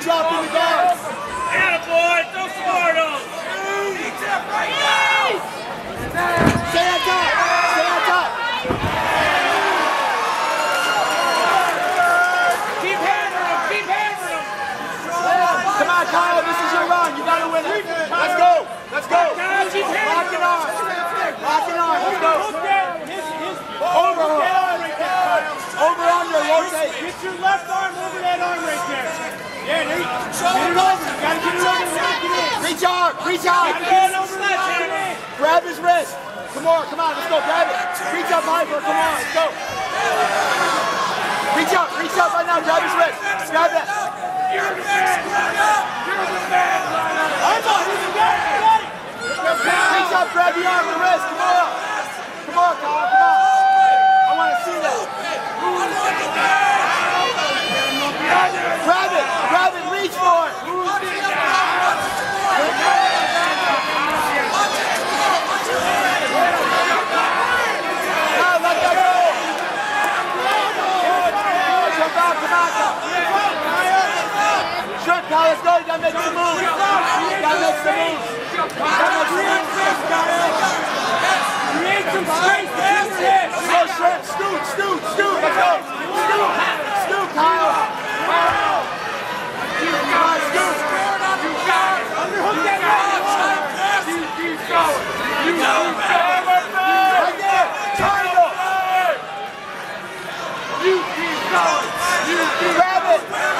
you drop in the guards. Yeah, boy, throw some more of those. Stay on top. Stay on top. Keep hammering them, keep hammering them. Come on, Kyle. This is your run. You gotta win it. Let's go. Let's go. Lock it on. Lock it on. Let's go. Hook down. His, his, Over. there. Rotate. Get your left arm over that arm right there. Yeah, there you go. Get it over. You gotta get it over. Reach out. Reach out. Get over. Lock it. Grab his wrist. Come on. Come on. Let's go. Grab it. Reach out it. Come on. Let's go. Reach out. Reach out right now. Grab his wrist. Grab that. You're the man. You're the man. I'm on. He's the guy. Got it. Reach up. Grab the arm. The wrist. Come on. Come on, Kyle. let's go. You gotta make some moves. You gotta make some moves. You gotta make some moves. Create some space. That's it. Let's go, Shrimp. Scoot, scoot, scoot. Let's go. Scoot. Scoot, Kyle. Kyle. You got it. Scoot. You got it. Underhook that right. Keep, keep going. You keep going. Right there. You keep going. You keep going. It.